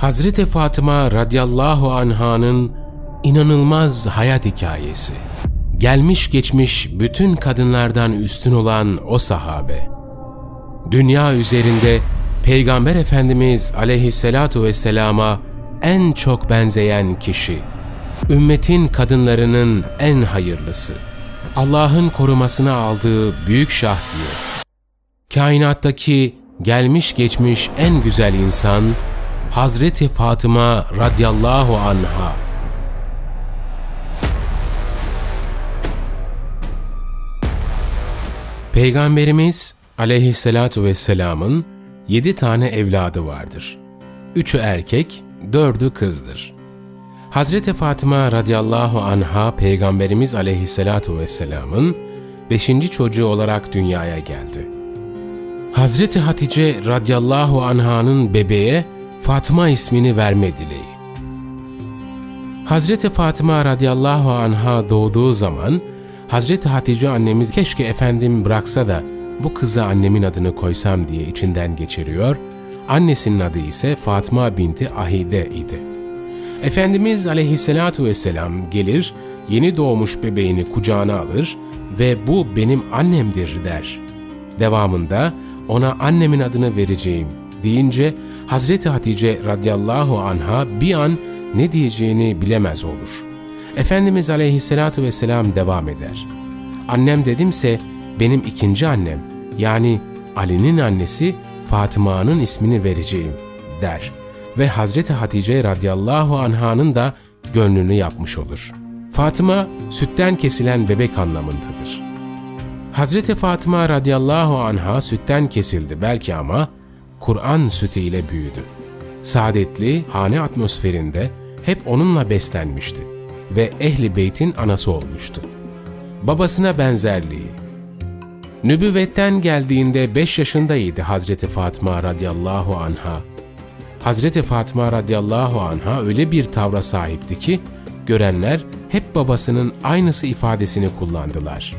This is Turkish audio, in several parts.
Hazreti Fatıma radıyallahu anhanın inanılmaz hayat hikayesi. Gelmiş geçmiş bütün kadınlardan üstün olan o sahabe. Dünya üzerinde Peygamber Efendimiz aleyhissalatu vesselama en çok benzeyen kişi. Ümmetin kadınlarının en hayırlısı. Allah'ın korumasına aldığı büyük şahsiyet. Kainattaki gelmiş geçmiş en güzel insan, Hazreti Fatıma radıyallahu anha. Peygamberimiz aleyhissalatu vesselamın yedi tane evladı vardır. Üçü erkek, dördü kızdır. Hazreti Fatıma radıyallahu anha Peygamberimiz aleyhissalatu vesselamın beşinci çocuğu olarak dünyaya geldi. Hazreti Hatice radıyallahu anhanın bebeğe Fatıma ismini verme dileği. Hazreti Fatıma radıyallahu anha doğduğu zaman Hazreti Hatice annemiz keşke efendim bıraksa da bu kıza annemin adını koysam diye içinden geçiriyor, annesinin adı ise Fatıma binti Ahide idi. Efendimiz aleyhissalatu vesselam gelir, yeni doğmuş bebeğini kucağına alır ve bu benim annemdir der. Devamında ona annemin adını vereceğim deyince Hazreti Hatice radıyallahu anha bir an ne diyeceğini bilemez olur. Efendimiz aleyhissalatu vesselam devam eder. Annem dedimse benim ikinci annem yani Ali'nin annesi Fatıma'nın ismini vereceğim der ve Hazreti Hatice radıyallahu anhanın da gönlünü yapmış olur. Fatıma sütten kesilen bebek anlamındadır. Hazreti Fatıma radıyallahu anha sütten kesildi belki ama Kur'an sütü ile büyüdü. Saadetli hane atmosferinde hep onunla beslenmişti ve ehli beytin anası olmuştu. Babasına benzerliği. Nübüvvetten geldiğinde 5 yaşındaydı Hazreti Fatıma radıyallahu anha. Hazreti Fatıma radıyallahu anha öyle bir tavra sahipti ki görenler hep babasının aynısı ifadesini kullandılar.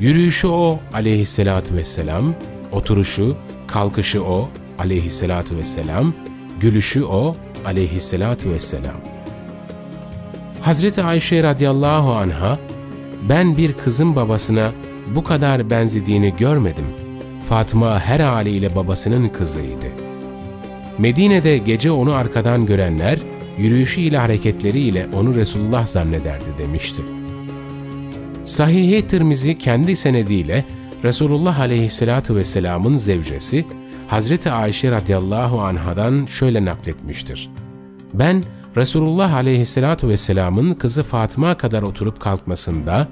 Yürüyüşü o aleyhissalatü vesselam, oturuşu, kalkışı o aleyhissalatü vesselam, gülüşü o aleyhissalatü vesselam. Hazreti Ayşe radıyallahu anha, ben bir kızın babasına bu kadar benzediğini görmedim. Fatıma her haliyle babasının kızıydı. Medine'de gece onu arkadan görenler, yürüyüşüyle hareketleriyle onu Resulullah zannederdi demişti. Sahih-i Tirmizi kendi senediyle Resulullah aleyhissalatu vesselamın zevcesi Hazreti Ayşe radıyallahu anhadan şöyle nakletmiştir. Ben Resulullah aleyhissalatu vesselamın kızı Fatıma kadar oturup kalkmasında,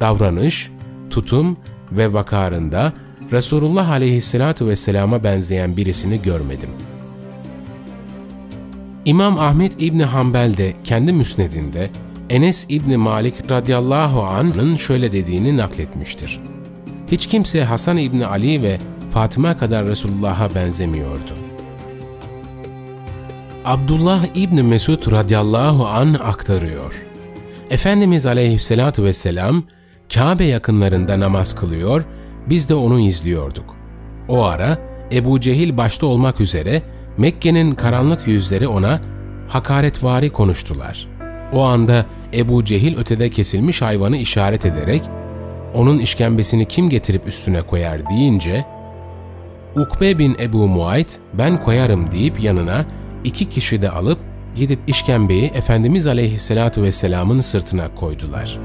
davranış, tutum ve vakarında Resulullah aleyhissalatu vesselama benzeyen birisini görmedim. İmam Ahmet İbni Hanbel de kendi müsnedinde Enes İbni Malik radıyallahu anh'ın şöyle dediğini nakletmiştir. Hiç kimse Hasan İbni Ali ve Fatıma kadar Resulullah'a benzemiyordu. Abdullah İbni Mesud radıyallahu an aktarıyor. Efendimiz aleyhissalatu vesselam Kabe yakınlarında namaz kılıyor, biz de onu izliyorduk. O ara Ebu Cehil başta olmak üzere Mekke'nin karanlık yüzleri ona hakaretvari konuştular. O anda Ebu Cehil ötede kesilmiş hayvanı işaret ederek onun işkembesini kim getirip üstüne koyar deyince Ukbe bin Ebu Muayt ben koyarım deyip yanına iki kişi de alıp gidip işkembeyi Efendimiz Aleyhisselatü Vesselam'ın sırtına koydular.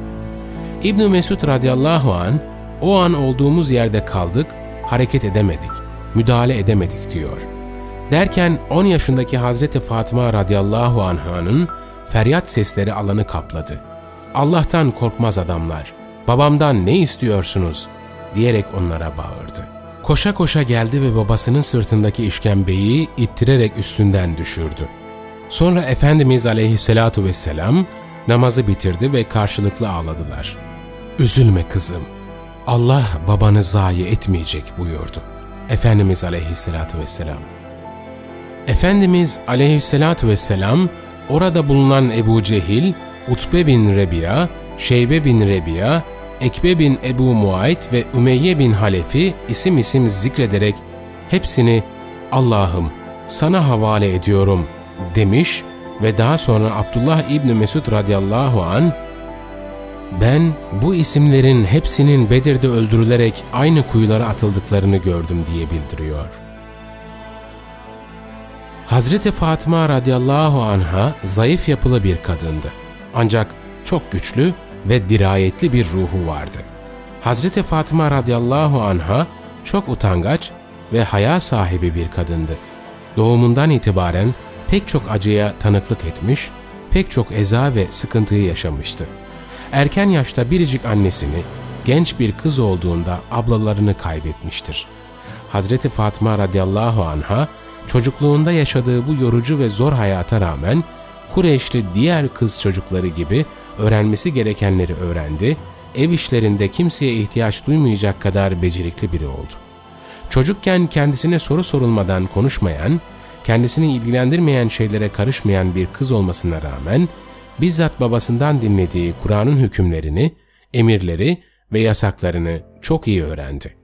İbn Mesud radıyallahu an o an olduğumuz yerde kaldık, hareket edemedik, müdahale edemedik diyor. Derken 10 yaşındaki Hazreti Fatıma radıyallahu anh'ın feryat sesleri alanı kapladı. Allah'tan korkmaz adamlar, babamdan ne istiyorsunuz diyerek onlara bağırdı. Koşa koşa geldi ve babasının sırtındaki işkembeyi ittirerek üstünden düşürdü. Sonra Efendimiz aleyhissalatu vesselam namazı bitirdi ve karşılıklı ağladılar. Üzülme kızım, Allah babanı zayi etmeyecek buyurdu. Efendimiz aleyhissalatu vesselam. Efendimiz aleyhissalatu vesselam orada bulunan Ebu Cehil, Utbe bin Rebiya, Şeybe bin Rebiya, Ekbe bin Ebu Muayt ve Ümeyye bin Halefi isim isim zikrederek hepsini Allah'ım sana havale ediyorum demiş ve daha sonra Abdullah İbni Mesud radıyallahu an ben bu isimlerin hepsinin Bedir'de öldürülerek aynı kuyulara atıldıklarını gördüm diye bildiriyor. Hazreti Fatıma radıyallahu anha zayıf yapılı bir kadındı. Ancak çok güçlü ve dirayetli bir ruhu vardı. Hazreti Fatıma radıyallahu anha çok utangaç ve haya sahibi bir kadındı. Doğumundan itibaren pek çok acıya tanıklık etmiş, pek çok eza ve sıkıntıyı yaşamıştı. Erken yaşta biricik annesini, genç bir kız olduğunda ablalarını kaybetmiştir. Hazreti Fatıma radıyallahu anha, çocukluğunda yaşadığı bu yorucu ve zor hayata rağmen, Kureyşli diğer kız çocukları gibi öğrenmesi gerekenleri öğrendi, ev işlerinde kimseye ihtiyaç duymayacak kadar becerikli biri oldu. Çocukken kendisine soru sorulmadan konuşmayan, kendisini ilgilendirmeyen şeylere karışmayan bir kız olmasına rağmen, bizzat babasından dinlediği Kur'an'ın hükümlerini, emirleri ve yasaklarını çok iyi öğrendi.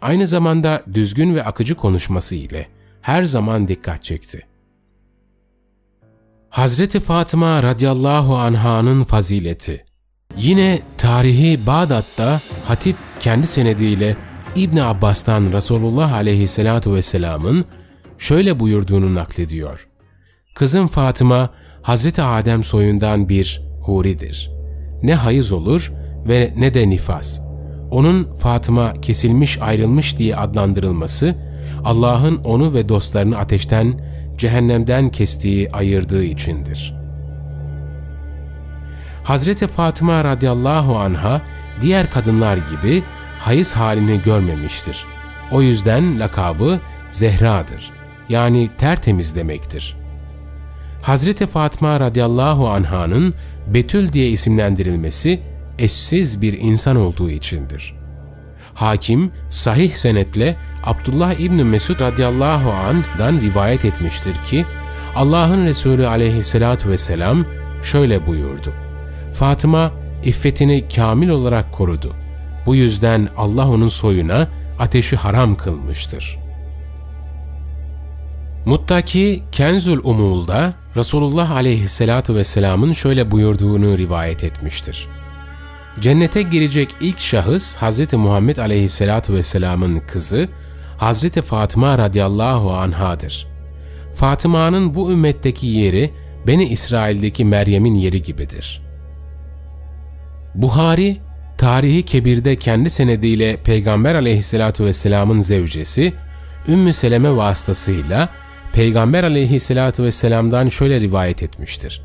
Aynı zamanda düzgün ve akıcı konuşması ile her zaman dikkat çekti. Hazreti Fatıma radıyallahu anh'ın fazileti Yine tarihi Bağdat'ta Hatip kendi senediyle İbn Abbas'tan Resulullah aleyhissalatu vesselamın şöyle buyurduğunu naklediyor. Kızım Fatıma, Hazreti Adem soyundan bir huridir. Ne hayız olur ve ne de nifas. Onun Fatıma kesilmiş ayrılmış diye adlandırılması, Allah'ın onu ve dostlarını ateşten, cehennemden kestiği, ayırdığı içindir. Hazreti Fatıma radıyallahu anha diğer kadınlar gibi hayız halini görmemiştir. O yüzden lakabı Zehra'dır. Yani tertemiz demektir. Hazreti Fatıma radıyallahu anh'ın Betül diye isimlendirilmesi eşsiz bir insan olduğu içindir. Hakim sahih senetle Abdullah İbni Mesud radıyallahu anh'dan rivayet etmiştir ki Allah'ın Resulü aleyhissalatu vesselam şöyle buyurdu. Fatıma iffetini kamil olarak korudu. Bu yüzden Allah onun soyuna ateşi haram kılmıştır. Muttaki Kenzul Umul'da Resulullah aleyhissalatu vesselamın şöyle buyurduğunu rivayet etmiştir. Cennete girecek ilk şahıs Hz. Muhammed aleyhissalatu vesselamın kızı Hazreti Fatıma radıyallahu anhadır. Fatıma'nın bu ümmetteki yeri Beni İsrail'deki Meryem'in yeri gibidir. Buhari, tarihi kebirde kendi senediyle Peygamber aleyhissalatu vesselamın zevcesi, Ümmü Seleme vasıtasıyla Peygamber aleyhissalatu vesselam'dan şöyle rivayet etmiştir.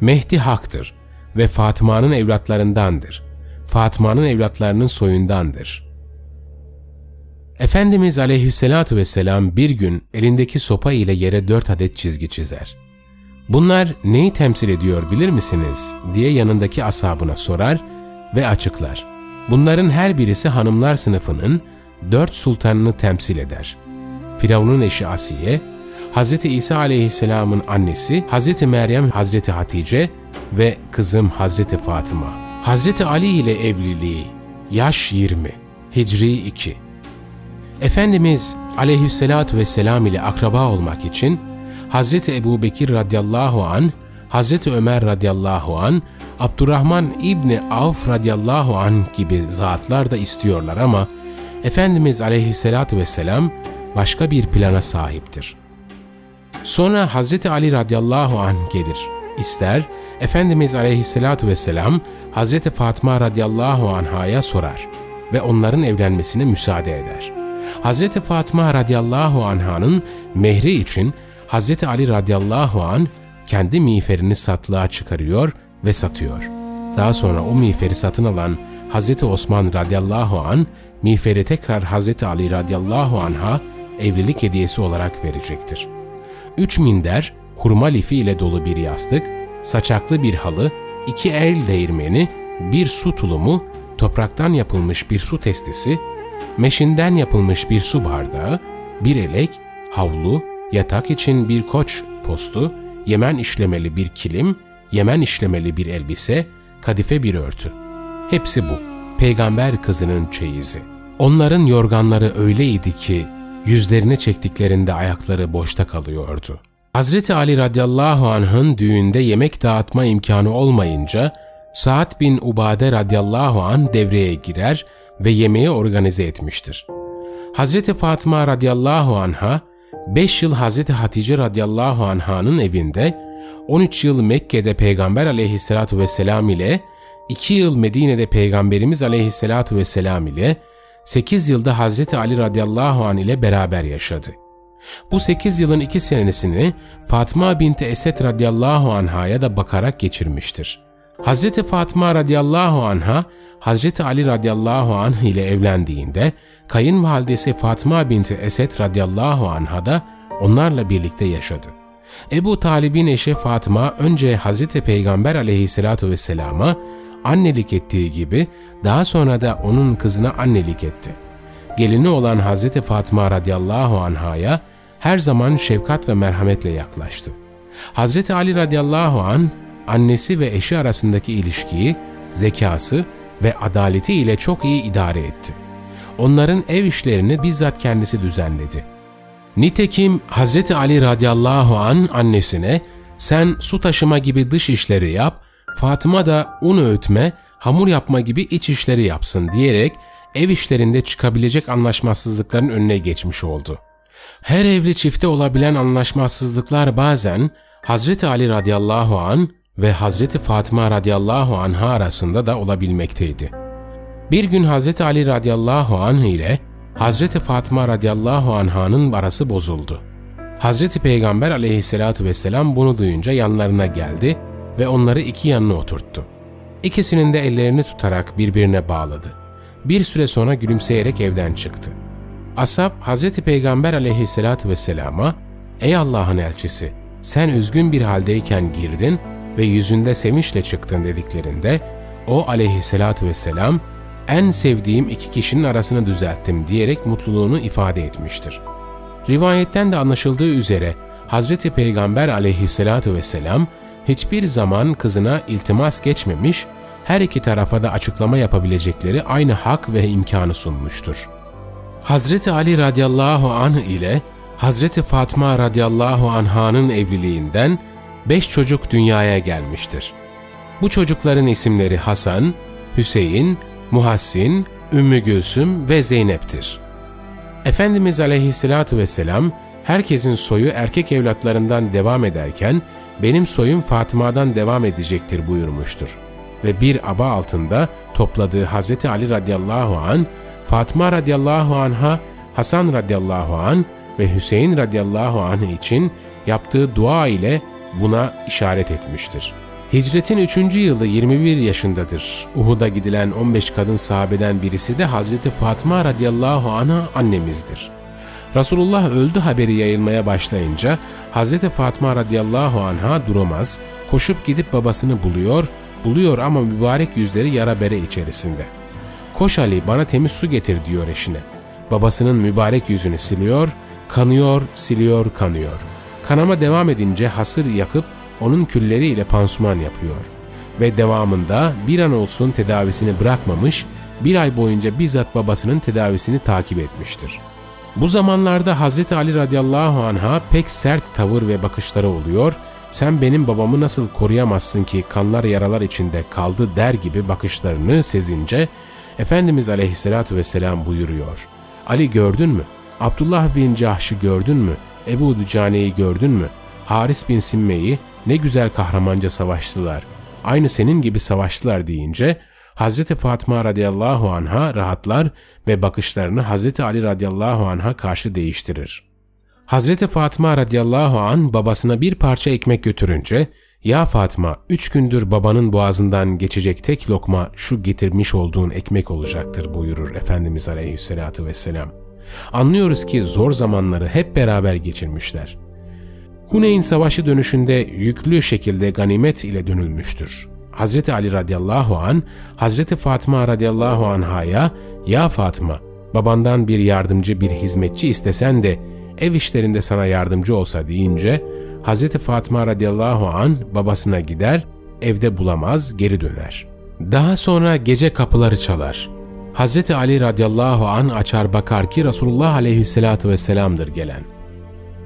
Mehdi haktır ve Fatıma'nın evlatlarındandır. Fatıma'nın evlatlarının soyundandır. Efendimiz aleyhissalatu vesselam bir gün elindeki sopa ile yere dört adet çizgi çizer. Bunlar neyi temsil ediyor bilir misiniz diye yanındaki ashabına sorar ve açıklar. Bunların her birisi hanımlar sınıfının dört sultanını temsil eder. Firavun'un eşi Asiye, Hz. İsa aleyhisselamın annesi Hz. Meryem Hz. Hatice ve kızım Hz. Fatıma. Hz. Ali ile evliliği, yaş 20, Hicri 2. Efendimiz aleyhissalatu vesselam ile akraba olmak için Hz. Ebu Bekir radıyallahu an, Hz. Ömer radıyallahu an, Abdurrahman İbni Avf radıyallahu an gibi zatlar da istiyorlar ama Efendimiz aleyhissalatu vesselam başka bir plana sahiptir. Sonra Hz. Ali radıyallahu anh gelir. İster, Efendimiz aleyhissalatu vesselam Hz. Fatıma radıyallahu anh'a sorar ve onların evlenmesine müsaade eder. Hz. Fatıma radıyallahu anh'ın mehri için Hz. Ali radıyallahu an kendi miğferini satlığa çıkarıyor ve satıyor. Daha sonra o miğferi satın alan Hz. Osman radıyallahu an miğferi tekrar Hz. Ali radıyallahu anha evlilik hediyesi olarak verecektir. Üç minder, hurma lifi ile dolu bir yastık, saçaklı bir halı, iki el değirmeni, bir su tulumu, topraktan yapılmış bir su testisi, meşinden yapılmış bir su bardağı, bir elek, havlu, yatak için bir koç postu, Yemen işlemeli bir kilim, Yemen işlemeli bir elbise, kadife bir örtü. Hepsi bu. Peygamber kızının çeyizi. Onların yorganları öyleydi ki yüzlerine çektiklerinde ayakları boşta kalıyordu. Hazreti Ali radıyallahu anh'ın düğünde yemek dağıtma imkanı olmayınca Sa'd bin Ubade radıyallahu anh devreye girer ve yemeği organize etmiştir. Hazreti Fatıma radıyallahu anha 5 yıl Hazreti Hatice radıyallahu anh'ın evinde, 13 yıl Mekke'de Peygamber aleyhissalatu vesselam ile, 2 yıl Medine'de Peygamberimiz aleyhissalatu vesselam ile, 8 yılda Hazreti Ali radıyallahu anh ile beraber yaşadı. Bu 8 yılın 2 senesini Fatma binti Esed radıyallahu anhaya da bakarak geçirmiştir. Hazreti Fatma radıyallahu anha, Hazreti Ali radıyallahu anh ile evlendiğinde, kayınvalidesi Fatma binti Esed radıyallahu anha da onlarla birlikte yaşadı. Ebu Talib'in eşi Fatıma önce Hazreti Peygamber aleyhissalatu vesselama annelik ettiği gibi daha sonra da onun kızına annelik etti. Gelini olan Hazreti Fatıma radıyallahu anhaya her zaman şefkat ve merhametle yaklaştı. Hazreti Ali radıyallahu an annesi ve eşi arasındaki ilişkiyi, zekası ve adaleti ile çok iyi idare etti. Onların ev işlerini bizzat kendisi düzenledi. Nitekim Hazreti Ali radıyallahu an annesine sen su taşıma gibi dış işleri yap, Fatıma da un öğütme, hamur yapma gibi iç işleri yapsın diyerek ev işlerinde çıkabilecek anlaşmazsızlıkların önüne geçmiş oldu. Her evli çifte olabilen anlaşmazsızlıklar bazen Hazreti Ali radıyallahu an ve Hazreti Fatıma radıyallahu anha arasında da olabilmekteydi. Bir gün Hazreti Ali radıyallahu anh ile Hazreti Fatıma radıyallahu anh'ın arası bozuldu. Hazreti Peygamber aleyhissalatu vesselam bunu duyunca yanlarına geldi ve onları iki yanına oturttu. İkisinin de ellerini tutarak birbirine bağladı. Bir süre sonra gülümseyerek evden çıktı. Asap Hazreti Peygamber aleyhissalatu vesselama ''Ey Allah'ın elçisi, sen üzgün bir haldeyken girdin ve yüzünde sevinçle çıktın.'' dediklerinde o aleyhissalatu vesselam en sevdiğim iki kişinin arasını düzelttim diyerek mutluluğunu ifade etmiştir. Rivayetten de anlaşıldığı üzere Hazreti Peygamber aleyhissalatu vesselam hiçbir zaman kızına iltimas geçmemiş, her iki tarafa da açıklama yapabilecekleri aynı hak ve imkanı sunmuştur. Hazreti Ali radıyallahu anh ile Hazreti Fatma radıyallahu anh'ın evliliğinden beş çocuk dünyaya gelmiştir. Bu çocukların isimleri Hasan, Hüseyin, Muhassin, Ümmü Gülsüm ve Zeynep'tir. Efendimiz aleyhissalatu vesselam herkesin soyu erkek evlatlarından devam ederken benim soyum Fatıma'dan devam edecektir buyurmuştur. Ve bir aba altında topladığı Hz. Ali radıyallahu an, Fatıma radıyallahu anha, Hasan radıyallahu an ve Hüseyin radıyallahu anh için yaptığı dua ile buna işaret etmiştir. Hicretin 3. yılı 21 yaşındadır. Uhud'a gidilen 15 kadın sahabeden birisi de Hazreti Fatıma radıyallahu anha annemizdir. Resulullah öldü haberi yayılmaya başlayınca Hazreti Fatıma radıyallahu anha duramaz, koşup gidip babasını buluyor, buluyor ama mübarek yüzleri yara bere içerisinde. Koş Ali bana temiz su getir diyor eşine. Babasının mübarek yüzünü siliyor, kanıyor, siliyor, kanıyor. Kanama devam edince hasır yakıp onun külleriyle pansuman yapıyor. Ve devamında bir an olsun tedavisini bırakmamış, bir ay boyunca bizzat babasının tedavisini takip etmiştir. Bu zamanlarda Hz. Ali radıyallahu anh'a pek sert tavır ve bakışları oluyor, sen benim babamı nasıl koruyamazsın ki kanlar yaralar içinde kaldı der gibi bakışlarını sezince Efendimiz aleyhissalatü vesselam buyuruyor. Ali gördün mü? Abdullah bin Cahş'ı gördün mü? Ebu Dücane'yi gördün mü? Haris bin Simme'yi ne güzel kahramanca savaştılar. Aynı senin gibi savaştılar deyince Hz. Fatıma radıyallahu anha rahatlar ve bakışlarını Hz. Ali radıyallahu anha karşı değiştirir. Hz. Fatıma radıyallahu an babasına bir parça ekmek götürünce ''Ya Fatıma, üç gündür babanın boğazından geçecek tek lokma şu getirmiş olduğun ekmek olacaktır.'' buyurur Efendimiz aleyhissalatü vesselam. Anlıyoruz ki zor zamanları hep beraber geçirmişler. Huneyn Savaşı dönüşünde yüklü şekilde ganimet ile dönülmüştür. Hz. Ali radıyallahu an Hz. Fatıma radıyallahu anhaya ''Ya Fatıma, babandan bir yardımcı bir hizmetçi istesen de ev işlerinde sana yardımcı olsa deyince Hz. Fatıma radıyallahu an babasına gider, evde bulamaz, geri döner. Daha sonra gece kapıları çalar. Hz. Ali radıyallahu an açar bakar ki Resulullah aleyhissalatu vesselam'dır gelen.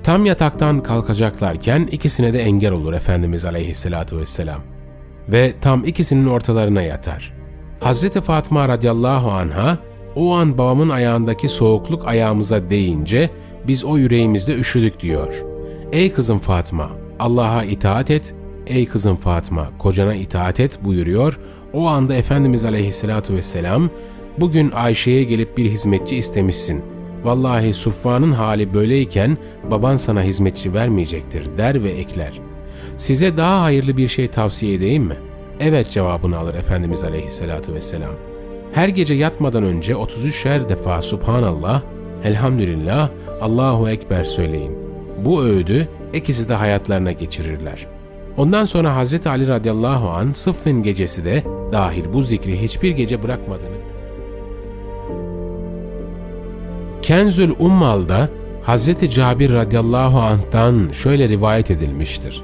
Tam yataktan kalkacaklarken ikisine de engel olur Efendimiz aleyhissalatu vesselam. Ve tam ikisinin ortalarına yatar. Hazreti Fatıma radıyallahu anha o an babamın ayağındaki soğukluk ayağımıza değince biz o yüreğimizde üşüdük diyor. Ey kızım Fatıma Allah'a itaat et, ey kızım Fatıma kocana itaat et buyuruyor. O anda Efendimiz aleyhissalatu vesselam bugün Ayşe'ye gelip bir hizmetçi istemişsin. Vallahi Suffa'nın hali böyleyken baban sana hizmetçi vermeyecektir der ve ekler. Size daha hayırlı bir şey tavsiye edeyim mi? Evet cevabını alır Efendimiz aleyhissalatu vesselam. Her gece yatmadan önce 33'er defa Subhanallah, Elhamdülillah, Allahu Ekber söyleyin. Bu öğüdü ikisi de hayatlarına geçirirler. Ondan sonra Hz. Ali radıyallahu an Sıffin gecesi de dahil bu zikri hiçbir gece bırakmadığını Kenzül Ummal'da Hz. Cabir radıyallahu anh'tan şöyle rivayet edilmiştir.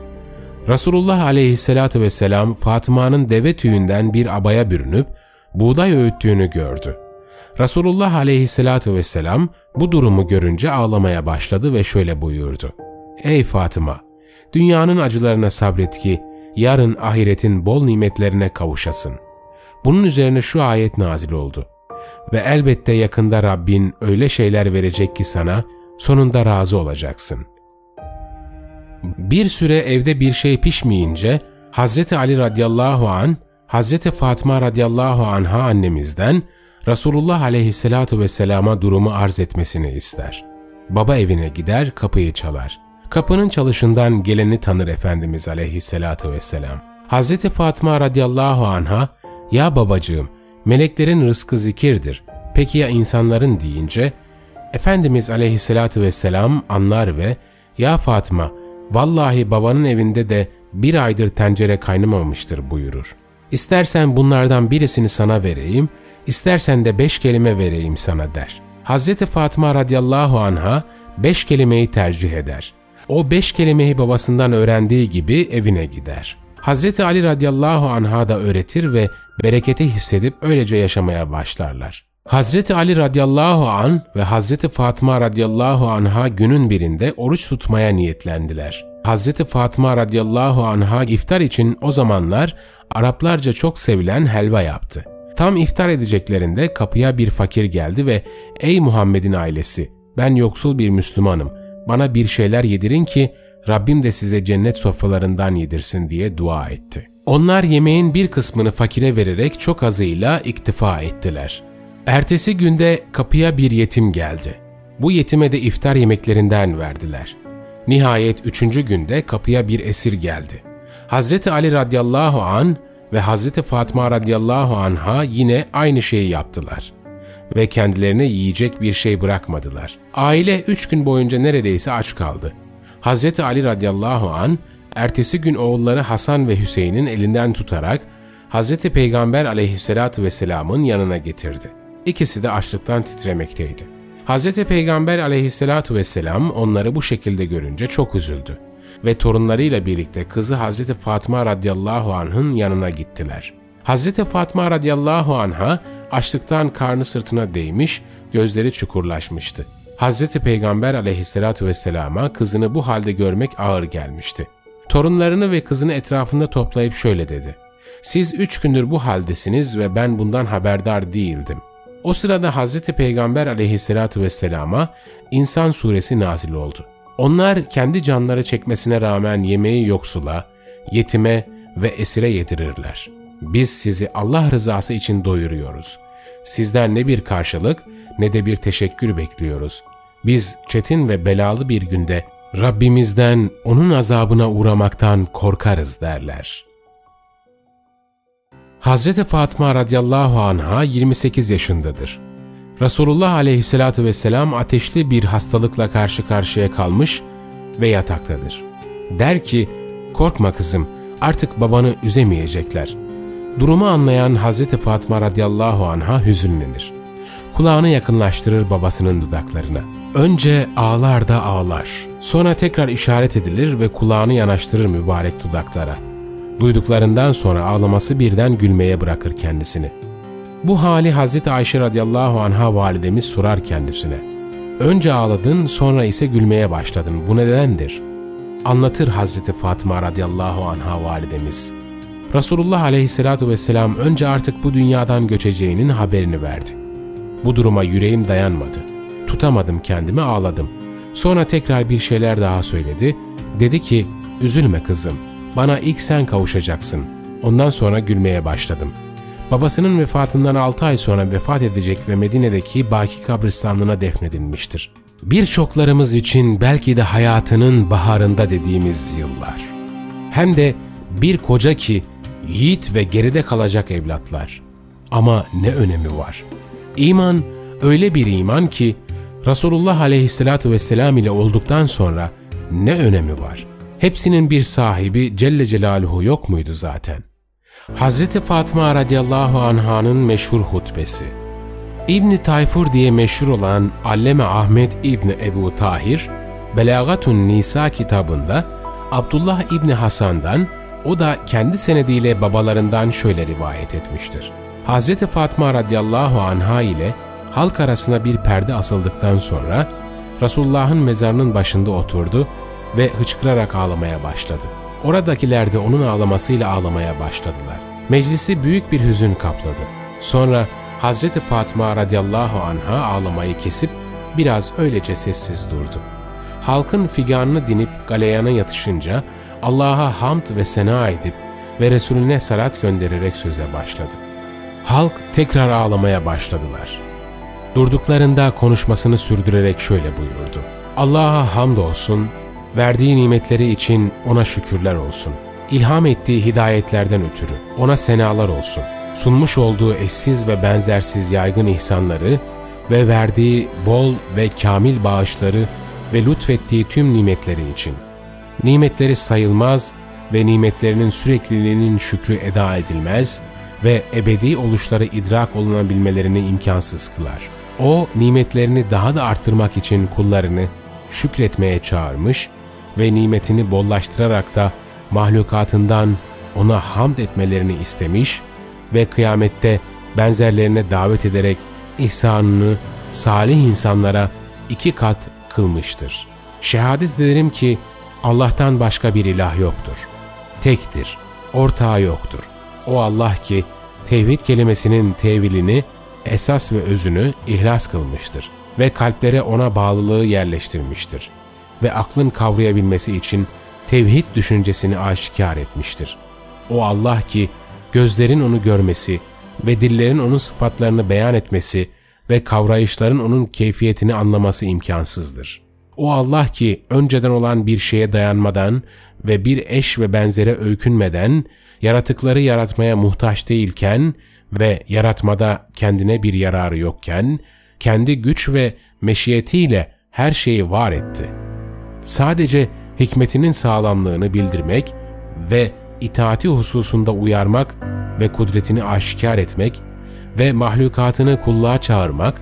Resulullah aleyhissalatu vesselam Fatıma'nın deve tüyünden bir abaya bürünüp buğday öğüttüğünü gördü. Resulullah aleyhissalatu vesselam bu durumu görünce ağlamaya başladı ve şöyle buyurdu. Ey Fatıma! Dünyanın acılarına sabret ki yarın ahiretin bol nimetlerine kavuşasın. Bunun üzerine şu ayet nazil oldu. Ve elbette yakında Rabbin öyle şeyler verecek ki sana sonunda razı olacaksın. Bir süre evde bir şey pişmeyince Hz. Ali radıyallahu an Hz. Fatıma radıyallahu anha annemizden Resulullah aleyhissalatu vesselama durumu arz etmesini ister. Baba evine gider kapıyı çalar. Kapının çalışından geleni tanır Efendimiz aleyhissalatu vesselam. Hz. Fatıma radıyallahu anha, ''Ya babacığım, meleklerin rızkı zikirdir. Peki ya insanların?'' deyince, Efendimiz aleyhissalatu vesselam anlar ve ''Ya Fatıma, vallahi babanın evinde de bir aydır tencere kaynamamıştır.'' buyurur. İstersen bunlardan birisini sana vereyim, istersen de beş kelime vereyim sana der. Hz. Fatıma radıyallahu anha beş kelimeyi tercih eder. O beş kelimeyi babasından öğrendiği gibi evine gider. Hz. Ali radıyallahu anha da öğretir ve bereketi hissedip öylece yaşamaya başlarlar. Hazreti Ali radıyallahu an ve Hazreti Fatıma radıyallahu anha günün birinde oruç tutmaya niyetlendiler. Hazreti Fatıma radıyallahu anha iftar için o zamanlar Araplarca çok sevilen helva yaptı. Tam iftar edeceklerinde kapıya bir fakir geldi ve ''Ey Muhammed'in ailesi, ben yoksul bir Müslümanım. Bana bir şeyler yedirin ki Rabbim de size cennet sofralarından yedirsin.'' diye dua etti. Onlar yemeğin bir kısmını fakire vererek çok azıyla iktifa ettiler. Ertesi günde kapıya bir yetim geldi. Bu yetime de iftar yemeklerinden verdiler. Nihayet üçüncü günde kapıya bir esir geldi. Hazreti Ali radıyallahu an ve Hazreti Fatma radıyallahu anha yine aynı şeyi yaptılar. Ve kendilerine yiyecek bir şey bırakmadılar. Aile üç gün boyunca neredeyse aç kaldı. Hazreti Ali radıyallahu an ertesi gün oğulları Hasan ve Hüseyin'in elinden tutarak Hazreti Peygamber aleyhissalatü vesselamın yanına getirdi. İkisi de açlıktan titremekteydi. Hazreti Peygamber aleyhissalatü vesselam onları bu şekilde görünce çok üzüldü ve torunlarıyla birlikte kızı Hazreti Fatma radıyallahu anh'ın yanına gittiler. Hazreti Fatma radıyallahu anha açlıktan karnı sırtına değmiş, gözleri çukurlaşmıştı. Hazreti Peygamber aleyhissalatü vesselama kızını bu halde görmek ağır gelmişti. Torunlarını ve kızını etrafında toplayıp şöyle dedi. Siz üç gündür bu haldesiniz ve ben bundan haberdar değildim. O sırada Hazreti Peygamber aleyhissalatü vesselama İnsan suresi nazil oldu. Onlar kendi canları çekmesine rağmen yemeği yoksula, yetime ve esire yedirirler. Biz sizi Allah rızası için doyuruyoruz. Sizden ne bir karşılık ne de bir teşekkür bekliyoruz. Biz çetin ve belalı bir günde Rabbimizden onun azabına uğramaktan korkarız derler. Hazreti Fatıma radıyallahu anha 28 yaşındadır. Resulullah aleyhissalatü vesselam ateşli bir hastalıkla karşı karşıya kalmış ve yataktadır. Der ki, korkma kızım artık babanı üzemeyecekler. Durumu anlayan Hazreti Fatma radıyallahu anha hüzünlenir. Kulağını yakınlaştırır babasının dudaklarına. Önce ağlar da ağlar. Sonra tekrar işaret edilir ve kulağını yanaştırır mübarek dudaklara. Duyduklarından sonra ağlaması birden gülmeye bırakır kendisini. Bu hali Hazreti Ayşe radıyallahu anha validemiz sorar kendisine. Önce ağladın sonra ise gülmeye başladın. Bu nedendir? Anlatır Hazreti Fatıma radıyallahu anha validemiz. Resulullah aleyhissalatu vesselam önce artık bu dünyadan göçeceğinin haberini verdi. Bu duruma yüreğim dayanmadı. Tutamadım kendimi ağladım. Sonra tekrar bir şeyler daha söyledi. Dedi ki, üzülme kızım, bana ilk sen kavuşacaksın. Ondan sonra gülmeye başladım. Babasının vefatından 6 ay sonra vefat edecek ve Medine'deki Baki kabristanlığına defnedilmiştir. Birçoklarımız için belki de hayatının baharında dediğimiz yıllar. Hem de bir koca ki yiğit ve geride kalacak evlatlar. Ama ne önemi var? İman öyle bir iman ki Resulullah aleyhissalatu vesselam ile olduktan sonra ne önemi var? Hepsinin bir sahibi Celle Celaluhu yok muydu zaten? Hazreti Fatma radıyallahu anh'ın meşhur hutbesi. İbni Tayfur diye meşhur olan Alleme Ahmet İbni Ebu Tahir, Belagatun Nisa kitabında Abdullah İbni Hasan'dan, o da kendi senediyle babalarından şöyle rivayet etmiştir. Hazreti Fatma radıyallahu anha ile halk arasına bir perde asıldıktan sonra Resulullah'ın mezarının başında oturdu ve hıçkırarak ağlamaya başladı. Oradakiler de onun ağlamasıyla ağlamaya başladılar. Meclisi büyük bir hüzün kapladı. Sonra Hazreti Fatıma radıyallahu anha ağlamayı kesip biraz öylece sessiz durdu. Halkın figanını dinip galeyana yatışınca Allah'a hamd ve sena edip ve Resulüne salat göndererek söze başladı. Halk tekrar ağlamaya başladılar. Durduklarında konuşmasını sürdürerek şöyle buyurdu. Allah'a hamdolsun, verdiği nimetleri için ona şükürler olsun. İlham ettiği hidayetlerden ötürü ona senalar olsun. Sunmuş olduğu eşsiz ve benzersiz yaygın ihsanları ve verdiği bol ve kamil bağışları ve lütfettiği tüm nimetleri için. Nimetleri sayılmaz ve nimetlerinin sürekliliğinin şükrü eda edilmez ve ebedi oluşları idrak olunabilmelerini imkansız kılar. O, nimetlerini daha da arttırmak için kullarını şükretmeye çağırmış ve nimetini bollaştırarak da mahlukatından ona hamd etmelerini istemiş ve kıyamette benzerlerine davet ederek ihsanını salih insanlara iki kat kılmıştır. Şehadet ederim ki Allah'tan başka bir ilah yoktur. Tektir, ortağı yoktur. O Allah ki tevhid kelimesinin tevilini, esas ve özünü ihlas kılmıştır ve kalplere ona bağlılığı yerleştirmiştir ve aklın kavrayabilmesi için tevhid düşüncesini aşikar etmiştir. O Allah ki gözlerin onu görmesi ve dillerin onun sıfatlarını beyan etmesi ve kavrayışların onun keyfiyetini anlaması imkansızdır. O Allah ki önceden olan bir şeye dayanmadan ve bir eş ve benzere öykünmeden, yaratıkları yaratmaya muhtaç değilken ve yaratmada kendine bir yararı yokken, kendi güç ve meşiyetiyle her şeyi var etti. Sadece hikmetinin sağlamlığını bildirmek ve itaati hususunda uyarmak ve kudretini aşikar etmek ve mahlukatını kulluğa çağırmak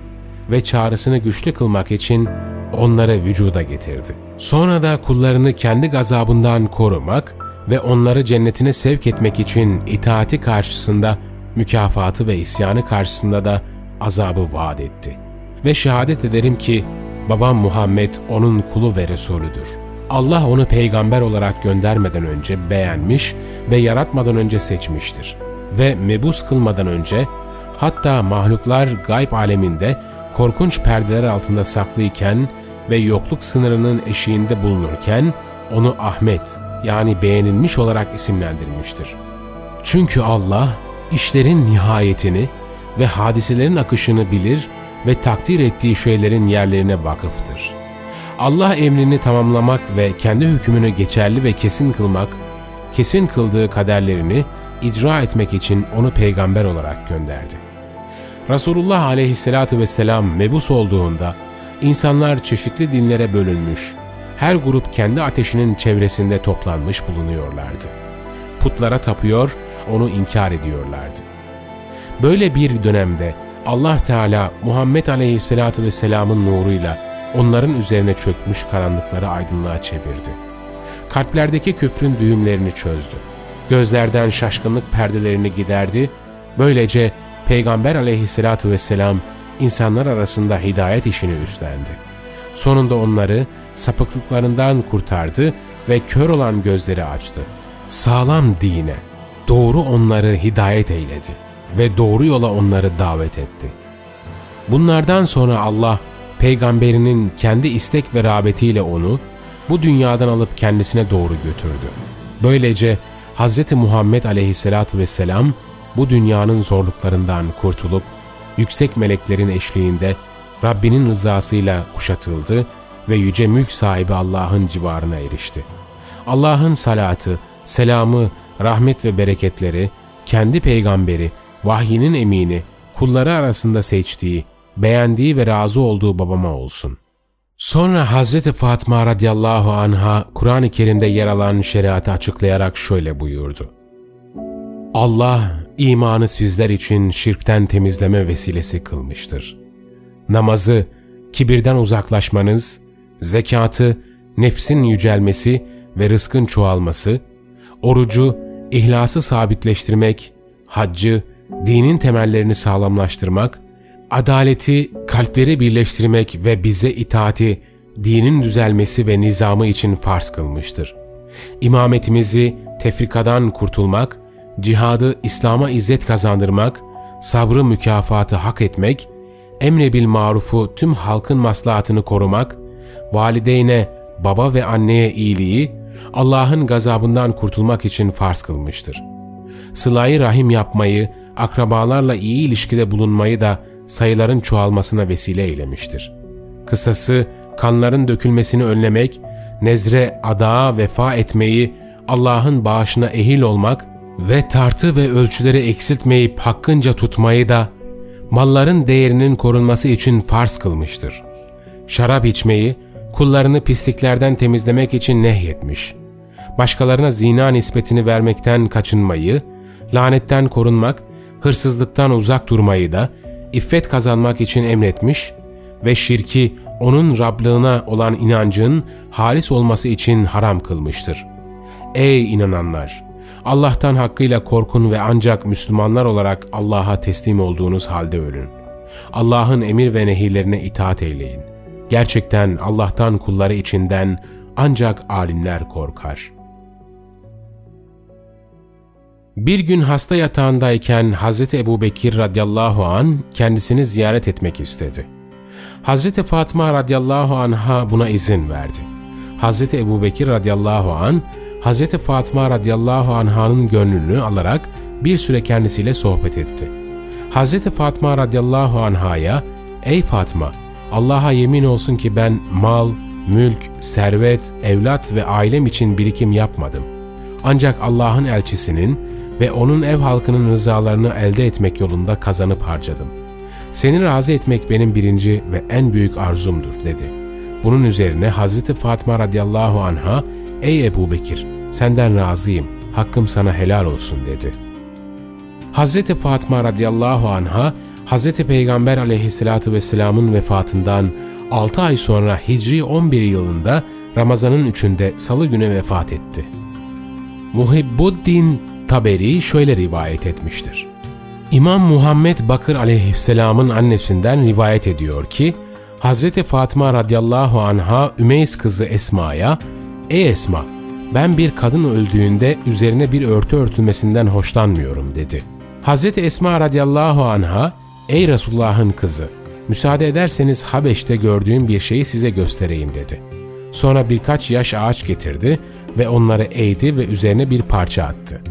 ve çağrısını güçlü kılmak için onları vücuda getirdi. Sonra da kullarını kendi gazabından korumak ve onları cennetine sevk etmek için itaati karşısında mükafatı ve isyanı karşısında da azabı vaat etti. Ve şehadet ederim ki babam Muhammed onun kulu ve Resulüdür.'' Allah onu peygamber olarak göndermeden önce beğenmiş ve yaratmadan önce seçmiştir. Ve mebus kılmadan önce hatta mahluklar gayb aleminde korkunç perdeler altında saklıyken ve yokluk sınırının eşiğinde bulunurken onu Ahmet yani beğenilmiş olarak isimlendirmiştir. Çünkü Allah işlerin nihayetini ve hadiselerin akışını bilir ve takdir ettiği şeylerin yerlerine vakıftır.'' Allah emrini tamamlamak ve kendi hükmünü geçerli ve kesin kılmak, kesin kıldığı kaderlerini icra etmek için onu peygamber olarak gönderdi. Resulullah aleyhissalatu vesselam mebus olduğunda insanlar çeşitli dinlere bölünmüş, her grup kendi ateşinin çevresinde toplanmış bulunuyorlardı. Putlara tapıyor, onu inkar ediyorlardı. Böyle bir dönemde Allah Teala Muhammed aleyhissalatu vesselamın nuruyla onların üzerine çökmüş karanlıkları aydınlığa çevirdi. Kalplerdeki küfrün düğümlerini çözdü. Gözlerden şaşkınlık perdelerini giderdi, böylece Peygamber aleyhissalatu vesselam insanlar arasında hidayet işini üstlendi. Sonunda onları sapıklıklarından kurtardı ve kör olan gözleri açtı. Sağlam dine, doğru onları hidayet eyledi ve doğru yola onları davet etti. Bunlardan sonra Allah, peygamberinin kendi istek ve rağbetiyle onu bu dünyadan alıp kendisine doğru götürdü. Böylece Hz. Muhammed aleyhissalatü vesselam bu dünyanın zorluklarından kurtulup yüksek meleklerin eşliğinde Rabbinin rızasıyla kuşatıldı ve yüce mülk sahibi Allah'ın civarına erişti. Allah'ın salatı, selamı, rahmet ve bereketleri, kendi peygamberi, vahyinin emini, kulları arasında seçtiği, beğendiği ve razı olduğu babama olsun. Sonra Hazreti Fatıma radıyallahu anha Kur'an-ı Kerim'de yer alan şeriatı açıklayarak şöyle buyurdu. Allah imanı sizler için şirkten temizleme vesilesi kılmıştır. Namazı, kibirden uzaklaşmanız, zekatı, nefsin yücelmesi ve rızkın çoğalması, orucu, ihlası sabitleştirmek, haccı, dinin temellerini sağlamlaştırmak, adaleti, kalpleri birleştirmek ve bize itaati, dinin düzelmesi ve nizamı için farz kılmıştır. İmametimizi tefrikadan kurtulmak, cihadı İslam'a izzet kazandırmak, sabrı mükafatı hak etmek, emre bil marufu tüm halkın maslahatını korumak, valideyne, baba ve anneye iyiliği, Allah'ın gazabından kurtulmak için farz kılmıştır. Sılayı rahim yapmayı, akrabalarla iyi ilişkide bulunmayı da sayıların çoğalmasına vesile eylemiştir. Kısası, kanların dökülmesini önlemek, nezre, ada, vefa etmeyi, Allah'ın bağışına ehil olmak ve tartı ve ölçüleri eksiltmeyip hakkınca tutmayı da malların değerinin korunması için farz kılmıştır. Şarap içmeyi, kullarını pisliklerden temizlemek için nehyetmiş. Başkalarına zina nispetini vermekten kaçınmayı, lanetten korunmak, hırsızlıktan uzak durmayı da iffet kazanmak için emretmiş ve şirki onun Rablığına olan inancın halis olması için haram kılmıştır. Ey inananlar! Allah'tan hakkıyla korkun ve ancak Müslümanlar olarak Allah'a teslim olduğunuz halde ölün. Allah'ın emir ve nehirlerine itaat eyleyin. Gerçekten Allah'tan kulları içinden ancak alimler korkar. Bir gün hasta yatağındayken Hz. Ebu Bekir radıyallahu an kendisini ziyaret etmek istedi. Hz. Fatıma radıyallahu anha buna izin verdi. Hz. Ebu Bekir radıyallahu an Hz. Fatıma radıyallahu anh'ın gönlünü alarak bir süre kendisiyle sohbet etti. Hz. Fatıma radıyallahu anh'a ''Ey Fatıma, Allah'a yemin olsun ki ben mal, mülk, servet, evlat ve ailem için birikim yapmadım. Ancak Allah'ın elçisinin ve onun ev halkının rızalarını elde etmek yolunda kazanıp harcadım. Seni razı etmek benim birinci ve en büyük arzumdur dedi. Bunun üzerine Hazreti Fatma radıyallahu anha ''Ey Ebu Bekir, senden razıyım, hakkım sana helal olsun.'' dedi. Hazreti Fatma radıyallahu anha, Hazreti Peygamber aleyhissalatü vesselamın vefatından 6 ay sonra Hicri 11 yılında Ramazan'ın 3'ünde salı günü vefat etti. Muhibbuddin Taberi şöyle rivayet etmiştir. İmam Muhammed Bakır aleyhisselamın annesinden rivayet ediyor ki, Hz. Fatıma radıyallahu anha Ümeys kızı Esma'ya, ''Ey Esma, ben bir kadın öldüğünde üzerine bir örtü örtülmesinden hoşlanmıyorum.'' dedi. Hz. Esma radıyallahu anha, ''Ey Resulullah'ın kızı, müsaade ederseniz Habeş'te gördüğüm bir şeyi size göstereyim.'' dedi. Sonra birkaç yaş ağaç getirdi ve onları eğdi ve üzerine bir parça attı.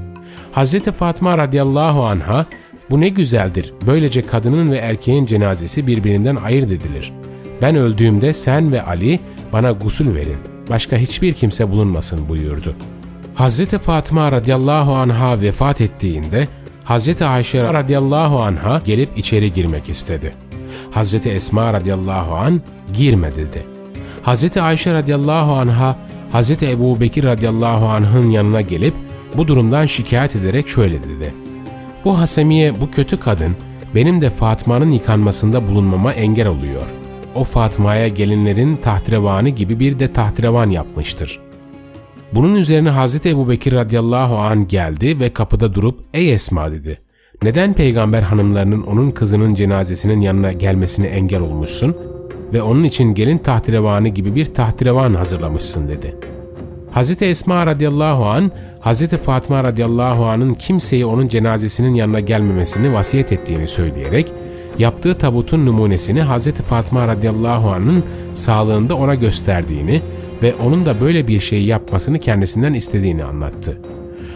Hz. Fatma radıyallahu anha, bu ne güzeldir, böylece kadının ve erkeğin cenazesi birbirinden ayırt edilir. Ben öldüğümde sen ve Ali bana gusül verin, başka hiçbir kimse bulunmasın buyurdu. Hz. Fatıma radıyallahu anha vefat ettiğinde, Hz. Ayşe radıyallahu anha gelip içeri girmek istedi. Hz. Esma radıyallahu an girme dedi. Hz. Ayşe radıyallahu anha Hz. Ebu Bekir radıyallahu anh'ın yanına gelip bu durumdan şikayet ederek şöyle dedi. Bu Hasemiye, bu kötü kadın benim de Fatma'nın yıkanmasında bulunmama engel oluyor. O Fatma'ya gelinlerin tahtrevanı gibi bir de tahtrevan yapmıştır. Bunun üzerine Hazreti Ebu Bekir radıyallahu an geldi ve kapıda durup ''Ey Esma'' dedi. Neden peygamber hanımlarının onun kızının cenazesinin yanına gelmesine engel olmuşsun ve onun için gelin tahterevanı gibi bir tahterevan hazırlamışsın dedi. Hz. Esma radıyallahu an Hz. Fatıma radıyallahu anın kimseyi onun cenazesinin yanına gelmemesini vasiyet ettiğini söyleyerek yaptığı tabutun numunesini Hz. Fatıma radıyallahu anın sağlığında ona gösterdiğini ve onun da böyle bir şeyi yapmasını kendisinden istediğini anlattı.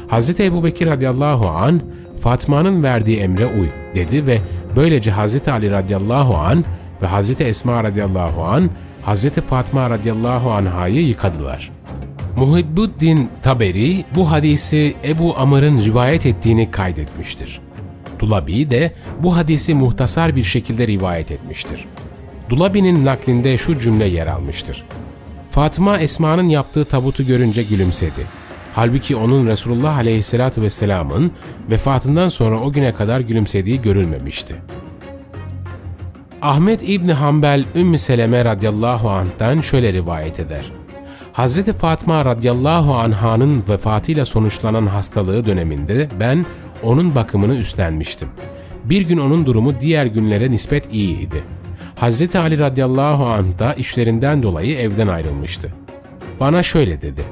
Hz. Ebu Bekir radıyallahu an Fatma'nın verdiği emre uy dedi ve böylece Hz. Ali radıyallahu an ve Hz. Esma radıyallahu an Hz. Fatma radıyallahu anhayı yıkadılar. Muhibbuddin Taberi bu hadisi Ebu Amr'ın rivayet ettiğini kaydetmiştir. Dulabi de bu hadisi muhtasar bir şekilde rivayet etmiştir. Dulabi'nin naklinde şu cümle yer almıştır. Fatıma Esma'nın yaptığı tabutu görünce gülümsedi. Halbuki onun Resulullah Aleyhisselatü Vesselam'ın vefatından sonra o güne kadar gülümsediği görülmemişti. Ahmet İbni Hanbel Ümmü Seleme radıyallahu anh'tan şöyle rivayet eder. Hazreti Fatma radıyallahu anhanın vefatıyla sonuçlanan hastalığı döneminde ben onun bakımını üstlenmiştim. Bir gün onun durumu diğer günlere nispet iyiydi. Hazreti Ali radıyallahu anh da işlerinden dolayı evden ayrılmıştı. Bana şöyle dedi.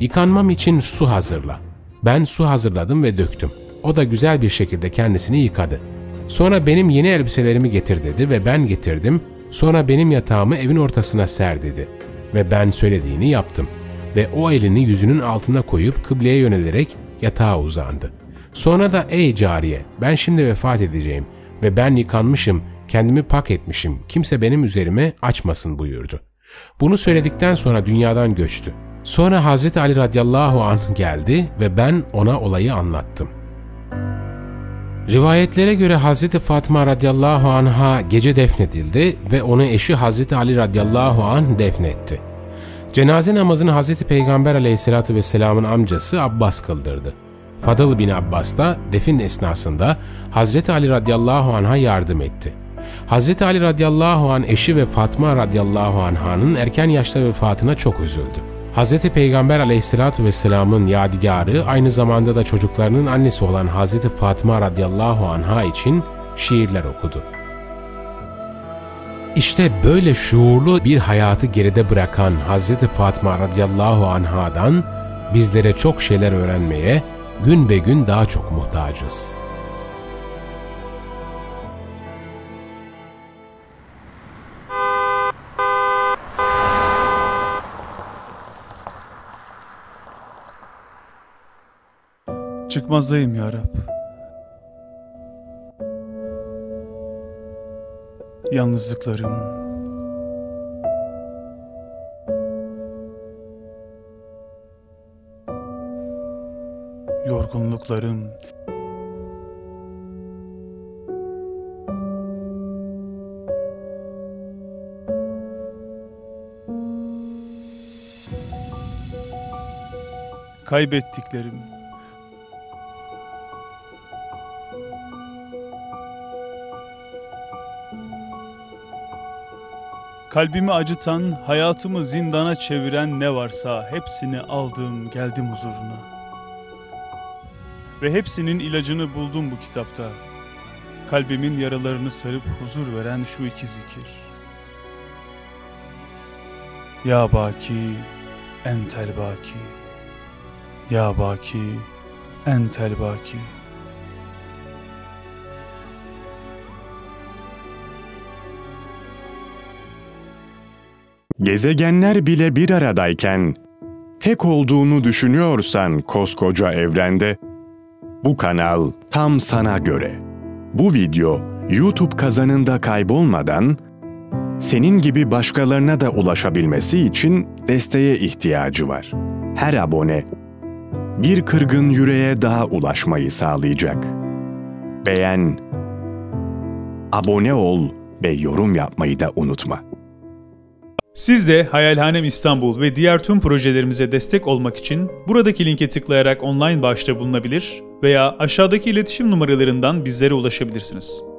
Yıkanmam için su hazırla. Ben su hazırladım ve döktüm. O da güzel bir şekilde kendisini yıkadı. Sonra benim yeni elbiselerimi getir dedi ve ben getirdim. Sonra benim yatağımı evin ortasına ser dedi. Ve ben söylediğini yaptım. Ve o elini yüzünün altına koyup kıbleye yönelerek yatağa uzandı. Sonra da ey cariye ben şimdi vefat edeceğim ve ben yıkanmışım, kendimi pak etmişim, kimse benim üzerime açmasın buyurdu. Bunu söyledikten sonra dünyadan göçtü. Sonra Hazreti Ali radıyallahu anh geldi ve ben ona olayı anlattım. Rivayetlere göre Hazreti Fatma radıyallahu anha gece defnedildi ve onu eşi Hazreti Ali radıyallahu anh defnetti. Cenaze namazını Hazreti Peygamber aleyhissalatü vesselamın amcası Abbas kıldırdı. Fadıl bin Abbas da defin esnasında Hazreti Ali radıyallahu anh'a yardım etti. Hazreti Ali radıyallahu anh eşi ve Fatma radıyallahu anh'ın erken yaşta vefatına çok üzüldü. Hz. Peygamber aleyhissalatü vesselamın yadigarı aynı zamanda da çocuklarının annesi olan Hz. Fatıma radıyallahu anha için şiirler okudu. İşte böyle şuurlu bir hayatı geride bırakan Hz. Fatıma radıyallahu anhadan bizlere çok şeyler öğrenmeye gün be gün daha çok muhtacız.'' Çıkmazdayım ya Rab. Yalnızlıklarım, yorgunluklarım, kaybettiklerim, Kalbimi acıtan, hayatımı zindana çeviren ne varsa hepsini aldım, geldim huzuruna. Ve hepsinin ilacını buldum bu kitapta. Kalbimin yaralarını sarıp huzur veren şu iki zikir. Ya Baki, entel baki. Ya Baki, entel baki. Gezegenler bile bir aradayken, tek olduğunu düşünüyorsan koskoca evrende, bu kanal tam sana göre. Bu video YouTube kazanında kaybolmadan, senin gibi başkalarına da ulaşabilmesi için desteğe ihtiyacı var. Her abone, bir kırgın yüreğe daha ulaşmayı sağlayacak. Beğen, abone ol ve yorum yapmayı da unutma. Siz de Hayalhanem İstanbul ve diğer tüm projelerimize destek olmak için buradaki linke tıklayarak online bağışta bulunabilir veya aşağıdaki iletişim numaralarından bizlere ulaşabilirsiniz.